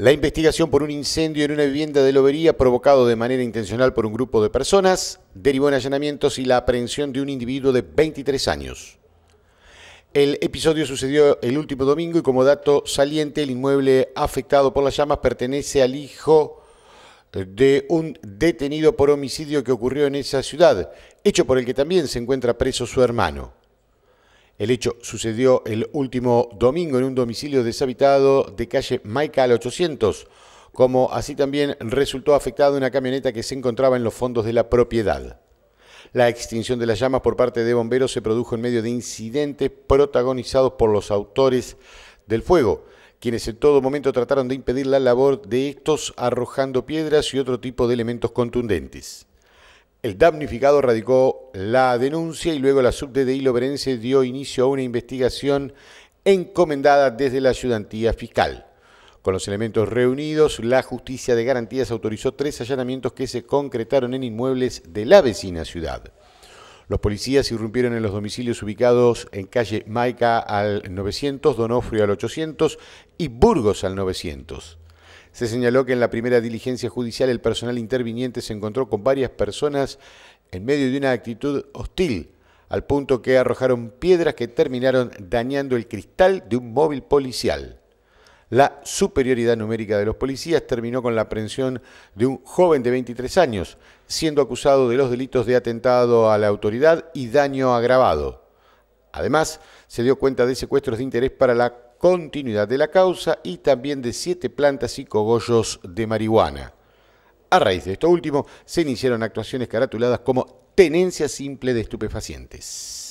La investigación por un incendio en una vivienda de Lobería provocado de manera intencional por un grupo de personas derivó en allanamientos y la aprehensión de un individuo de 23 años. El episodio sucedió el último domingo y como dato saliente el inmueble afectado por las llamas pertenece al hijo de un detenido por homicidio que ocurrió en esa ciudad, hecho por el que también se encuentra preso su hermano. El hecho sucedió el último domingo en un domicilio deshabitado de calle Maica al 800, como así también resultó afectada una camioneta que se encontraba en los fondos de la propiedad. La extinción de las llamas por parte de bomberos se produjo en medio de incidentes protagonizados por los autores del fuego, quienes en todo momento trataron de impedir la labor de estos arrojando piedras y otro tipo de elementos contundentes. El damnificado radicó la denuncia y luego la subdedí Loberense dio inicio a una investigación encomendada desde la ayudantía fiscal. Con los elementos reunidos, la justicia de garantías autorizó tres allanamientos que se concretaron en inmuebles de la vecina ciudad. Los policías irrumpieron en los domicilios ubicados en calle Maica al 900, Donofrio al 800 y Burgos al 900. Se señaló que en la primera diligencia judicial el personal interviniente se encontró con varias personas en medio de una actitud hostil, al punto que arrojaron piedras que terminaron dañando el cristal de un móvil policial. La superioridad numérica de los policías terminó con la aprehensión de un joven de 23 años, siendo acusado de los delitos de atentado a la autoridad y daño agravado. Además, se dio cuenta de secuestros de interés para la continuidad de la causa y también de siete plantas y cogollos de marihuana. A raíz de esto último, se iniciaron actuaciones caratuladas como tenencia simple de estupefacientes.